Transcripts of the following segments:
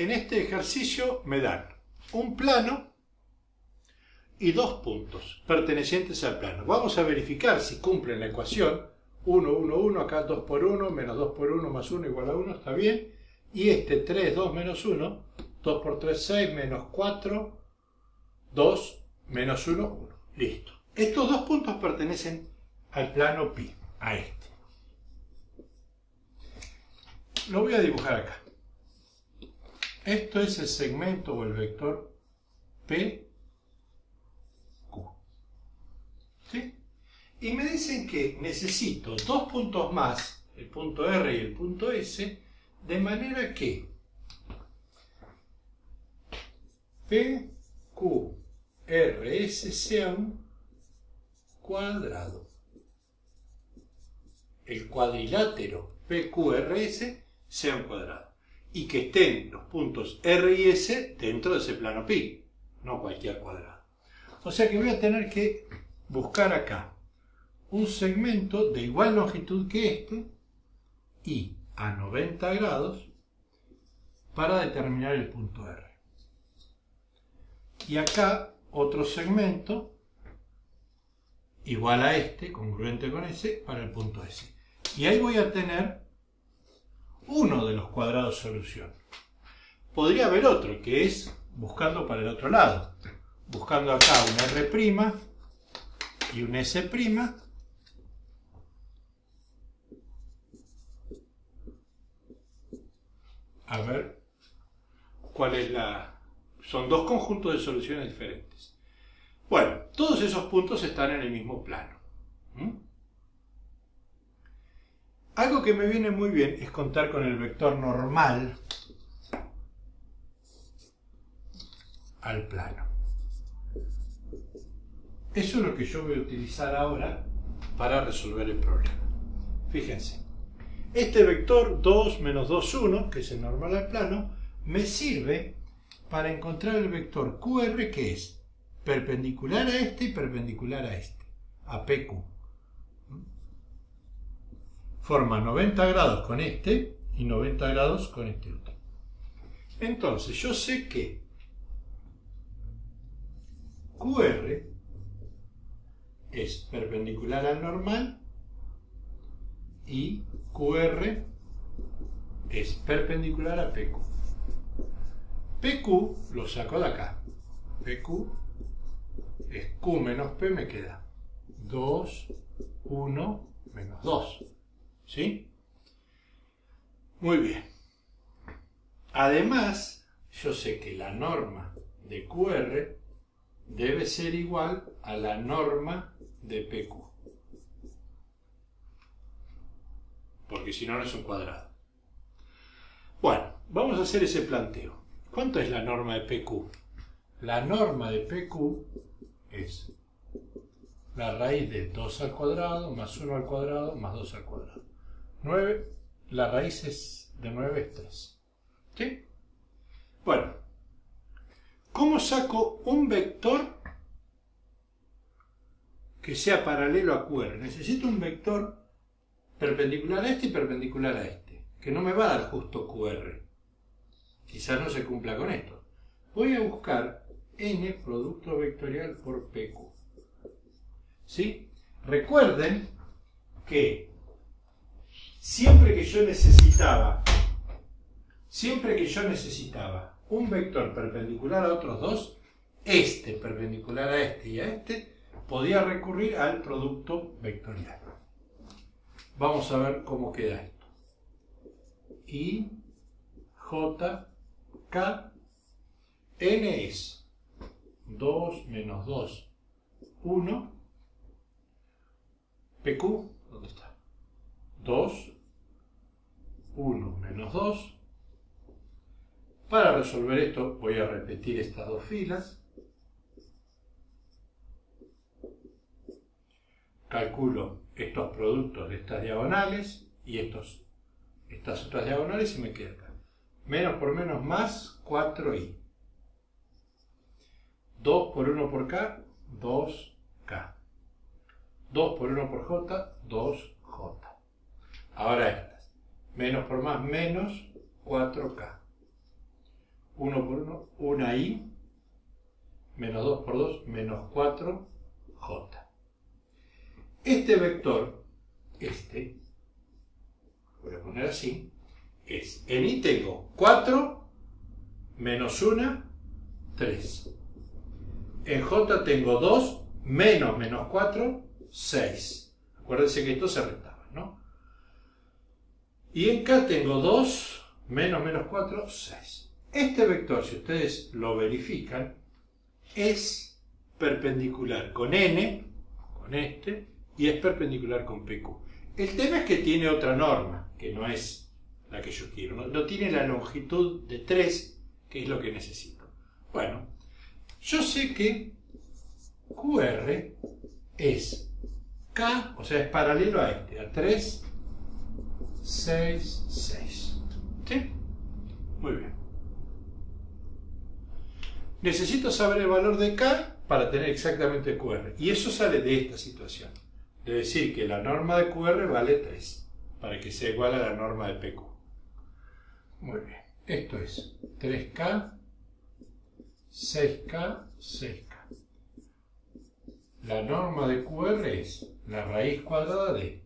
en este ejercicio me dan un plano y dos puntos pertenecientes al plano. Vamos a verificar si cumplen la ecuación 1, 1, 1, acá 2 por 1, menos 2 por 1 más 1 igual a 1, está bien. Y este 3, 2 menos 1, 2 por 3, 6, menos 4, 2, menos 1, 1. Listo. Estos dos puntos pertenecen al plano pi, a este. Lo voy a dibujar acá. Esto es el segmento o el vector P, Q. ¿Sí? Y me dicen que necesito dos puntos más, el punto R y el punto S, de manera que P, Q, R, S sea un cuadrado. El cuadrilátero PQRS sea un cuadrado y que estén los puntos R y S dentro de ese plano pi, no cualquier cuadrado. O sea que voy a tener que buscar acá un segmento de igual longitud que este y a 90 grados para determinar el punto R. Y acá otro segmento igual a este, congruente con ese, para el punto S. Y ahí voy a tener uno de los cuadrados solución. Podría haber otro, que es buscando para el otro lado. Buscando acá un R' y un S'. A ver cuál es la... Son dos conjuntos de soluciones diferentes. Bueno, todos esos puntos están en el mismo plano. Algo que me viene muy bien es contar con el vector normal al plano. Eso es lo que yo voy a utilizar ahora para resolver el problema. Fíjense, este vector 2 menos 2, 1, que es el normal al plano, me sirve para encontrar el vector QR que es perpendicular a este y perpendicular a este, a PQ forma 90 grados con este y 90 grados con este otro. Entonces, yo sé que QR es perpendicular al normal y QR es perpendicular a PQ. PQ lo saco de acá. PQ es Q menos P me queda 2, 1, menos 2. ¿Sí? Muy bien. Además, yo sé que la norma de QR debe ser igual a la norma de PQ. Porque si no, no es un cuadrado. Bueno, vamos a hacer ese planteo. ¿Cuánto es la norma de PQ? La norma de PQ es la raíz de 2 al cuadrado más 1 al cuadrado más 2 al cuadrado. 9, la raíz es de 9 es 3. ¿Sí? Bueno, ¿cómo saco un vector que sea paralelo a QR? Necesito un vector perpendicular a este y perpendicular a este, que no me va a dar justo QR. Quizás no se cumpla con esto. Voy a buscar n producto vectorial por PQ. ¿Sí? Recuerden que siempre que yo necesitaba, siempre que yo necesitaba un vector perpendicular a otros dos, este perpendicular a este y a este, podía recurrir al producto vectorial. Vamos a ver cómo queda esto. I, J, K, N es 2 menos 2, 1, PQ. 2, 1 menos 2. Para resolver esto voy a repetir estas dos filas. Calculo estos productos de estas diagonales y estos, estas otras diagonales y me queda acá. Menos por menos más 4i. 2 por 1 por k, 2k. 2 por 1 por j, 2j. Ahora estas. Menos por más, menos 4K. 1 por 1, una i, menos 2 por 2, menos 4, j. Este vector, este, voy a poner así, es, en i tengo 4, menos 1, 3. En j tengo 2, menos menos 4, 6. Acuérdense que esto se restaba, ¿no? Y en k tengo 2, menos menos 4, 6. Este vector, si ustedes lo verifican, es perpendicular con n, con este, y es perpendicular con PQ. El tema es que tiene otra norma, que no es la que yo quiero, no, tiene la longitud de 3, que es lo que necesito. Bueno, yo sé que QR es K, o sea, es paralelo a este, a 3, 6, 6. ¿Sí? Muy bien. Necesito saber el valor de K para tener exactamente QR. Y eso sale de esta situación de decir que la norma de QR vale 3, para que sea igual a la norma de PQ. Muy bien, esto es 3K, 6K, 6K. La norma de QR es la raíz cuadrada de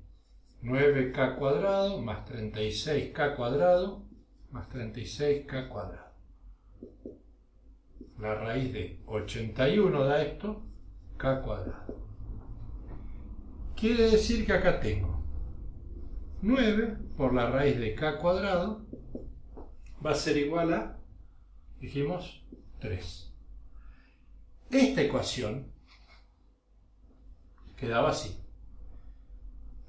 9K cuadrado más 36K cuadrado más 36K cuadrado. La raíz de 81 da esto, K cuadrado. Quiere decir que acá tengo 9 por la raíz de k cuadrado va a ser igual a, dijimos, 3. Esta ecuación quedaba así.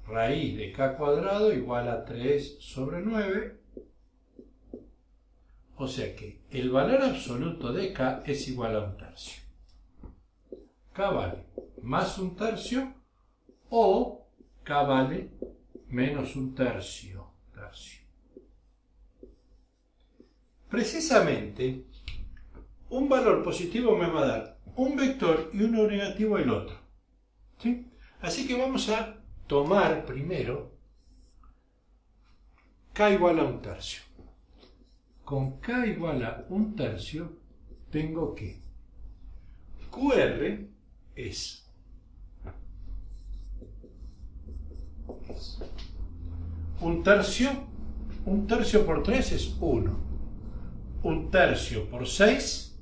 Raíz de k cuadrado igual a 3 sobre 9. O sea que el valor absoluto de k es igual a un tercio. k vale más un tercio o K vale menos un tercio. tercio. Precisamente, un valor positivo me va a dar un vector y uno negativo el otro. ¿Sí? Así que vamos a tomar primero K igual a un tercio. Con K igual a un tercio tengo que QR es Un tercio, un tercio por 3 es 1. Un tercio por 6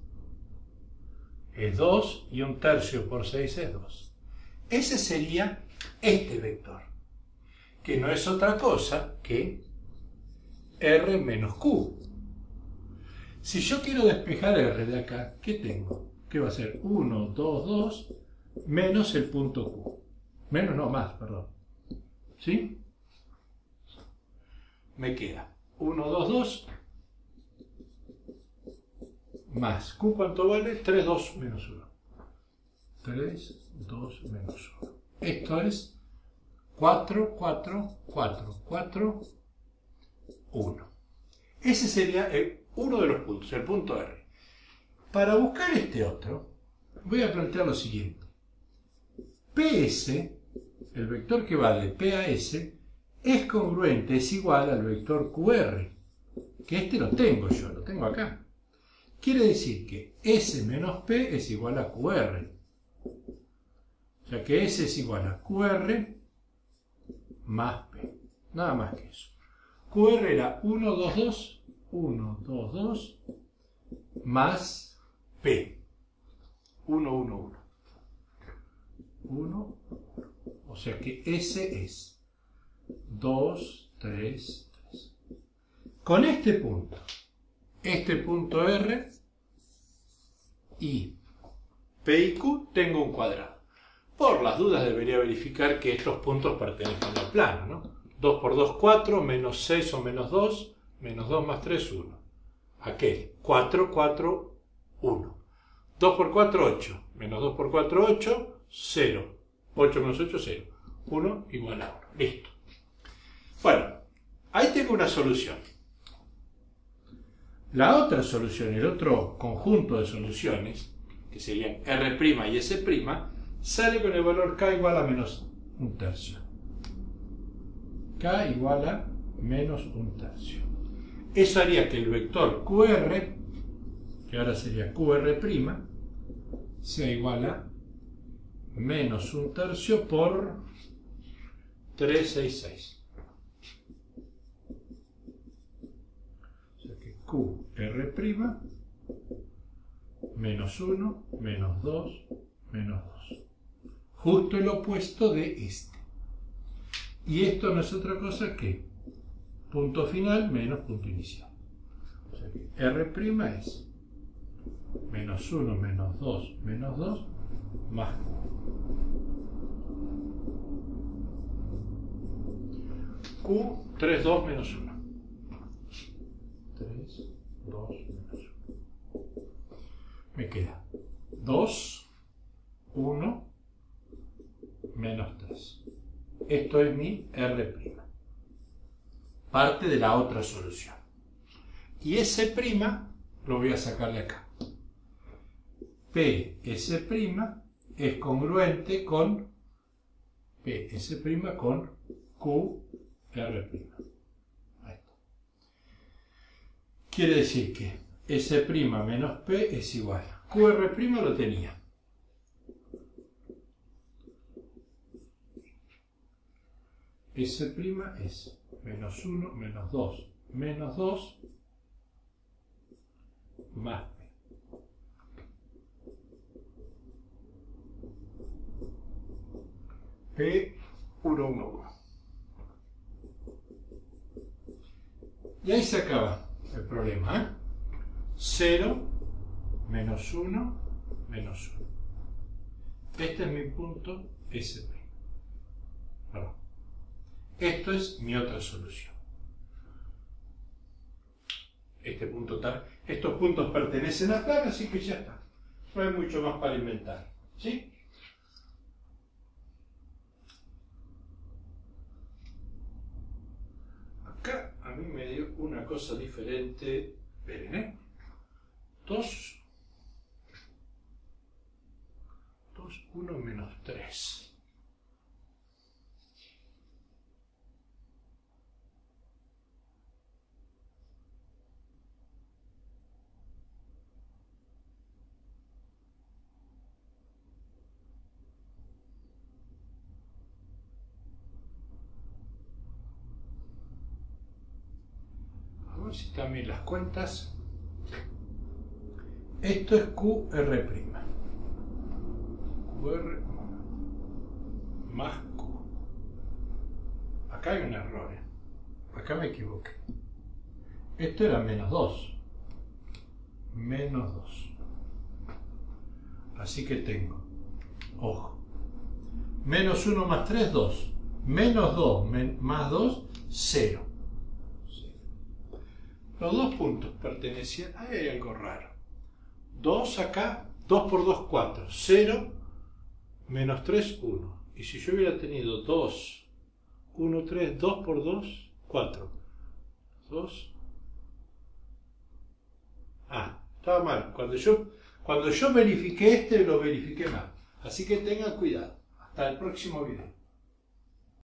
es 2 y un tercio por 6 es 2. Ese sería este vector, que no es otra cosa que R menos Q. Si yo quiero despejar R de acá, ¿qué tengo? ¿Qué va a ser? 1, 2, 2, menos el punto Q. Menos, no, más, perdón. ¿Sí? Me queda 1, 2, 2 más Q cuánto vale? 3, 2 menos 1. 3, 2 menos 1. Esto es 4, 4, 4, 4, 1. Ese sería uno de los puntos, el punto R. Para buscar este otro, voy a plantear lo siguiente. PS el vector que va de P a S es congruente, es igual al vector QR, que este lo tengo yo, lo tengo acá. Quiere decir que S menos P es igual a QR. O sea que S es igual a QR más P. Nada más que eso. QR era 1, 2, 2, 1, 2, 2, más P. 1, 1, 1. 1, o sea que S es 2, 3, 3. Con este punto, este punto R y P y Q tengo un cuadrado. Por las dudas debería verificar que estos puntos pertenecen al plano, ¿no? 2 por 2, 4, menos 6 o menos 2, menos 2 más 3, 1. Aquel, 4, 4, 1. 2 por 4, 8. Menos 2 por 4, 8, 0. 8 menos 8, 0. 1 igual a 1. Listo. Bueno, ahí tengo una solución. La otra solución, el otro conjunto de soluciones, que serían R' y S', sale con el valor K igual a menos un tercio. K igual a menos un tercio. Eso haría que el vector QR que ahora sería QR', sea igual a menos un tercio por 366. O sea que QR' menos 1, menos 2, menos 2. Justo el opuesto de este. Y esto no es otra cosa que punto final menos punto inicial. O sea que R' es menos 1 menos 2 menos 2 más Q 3, 2 menos 1. 3, 2 menos 1. Me queda 2, 1, menos 3. Esto es mi R'. Parte de la otra solución. Y S' lo voy a sacar de acá. PS' es congruente con PS' con QR'. Ahí está. Quiere decir que S' menos P es igual. QR' lo tenía. S' es menos 1 menos 2 menos 2 más P. P111. Y ahí se acaba el problema. ¿eh? 0 menos 1 menos 1. Este es mi punto SP. Esto es mi otra solución. Este punto tal, estos puntos pertenecen a tal, así que ya está. No hay mucho más para inventar. ¿Sí? Acá a mí me dio una cosa diferente. Esperen, ¿eh? 2, 2, 1 menos 3. También las cuentas. Esto es QR'. QR más Q. Acá hay un error. ¿eh? Acá me equivoqué. Esto era menos 2. Menos 2. Así que tengo, ojo, menos 1 más 3, 2. Menos 2 más 2, 0. Los dos puntos pertenecían. Ahí hay algo raro. 2 acá, 2 por 2, 4. 0 menos 3, 1. Y si yo hubiera tenido 2, 1, 3, 2 por 2, 4. 2. Ah, estaba mal. Cuando yo, cuando yo verifiqué este, lo verifiqué mal. Así que tengan cuidado. Hasta el próximo video.